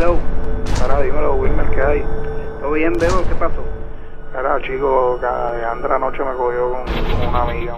Hello. Ahora dímelo, Wilmer, ¿qué hay? ¿Todo bien, Bebo? ¿Qué pasó? Era chico, que Andra anoche me cogió con, con una amiga.